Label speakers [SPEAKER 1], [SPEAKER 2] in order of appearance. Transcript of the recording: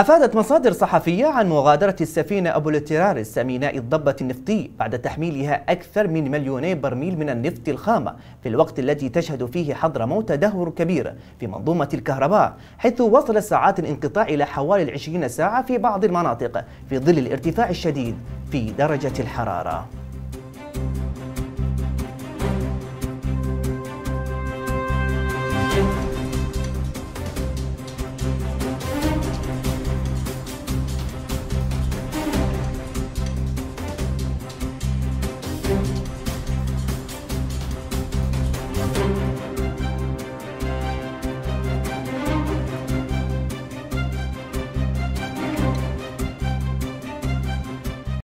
[SPEAKER 1] أفادت مصادر صحفية عن مغادرة السفينة أبو الترارس ميناء الضبة النفطي بعد تحميلها أكثر من مليوني برميل من النفط الخام في الوقت الذي تشهد فيه حضرموت تدهور كبير في منظومة الكهرباء حيث وصل ساعات الانقطاع إلى حوالي العشرين ساعة في بعض المناطق في ظل الارتفاع الشديد في درجة الحرارة.